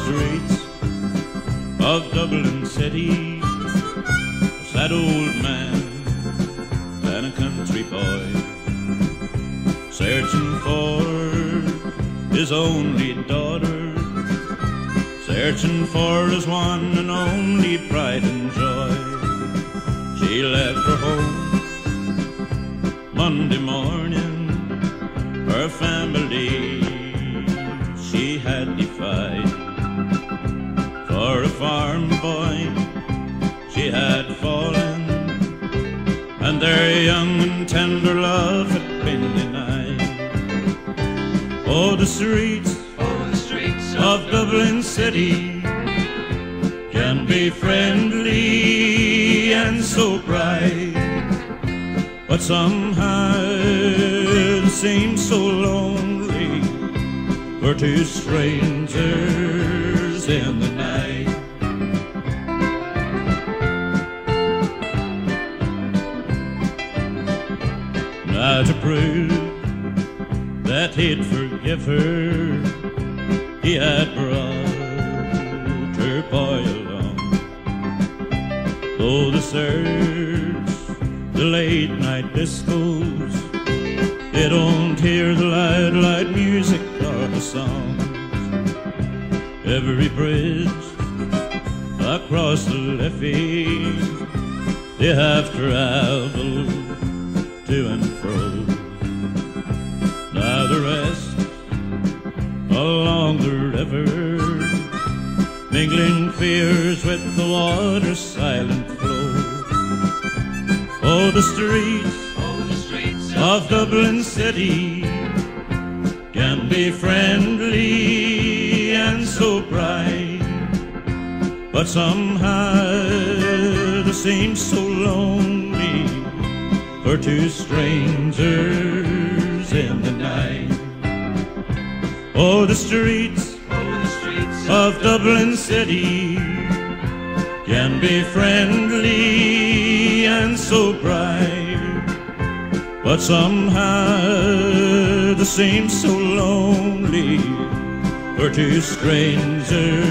streets of Dublin City sat old man and a country boy searching for his only daughter, searching for his one and only pride and joy. She left for home Monday morning, farm boy she had fallen, and their young and tender love had been denied. Oh, the streets, Oh, the streets of Dublin City can be friendly and so bright, but somehow it seems so lonely for two strangers in the night. Now to prove that he'd forgive her, he had brought her boy along. Though the search, the late night discos, they don't hear the loud, loud music or the songs. Every bridge across the Liffey, they have traveled to and fro. Now the rest along the river, mingling fears with the water's silent flow. Oh, the streets Oh, the streets of Dublin City can be friendly and so bright, but somehow they seem so lonely for two strangers in the night. Oh, the streets Oh, the streets of Dublin City can be friendly and so bright, but somehow they seem so lonely for two strangers.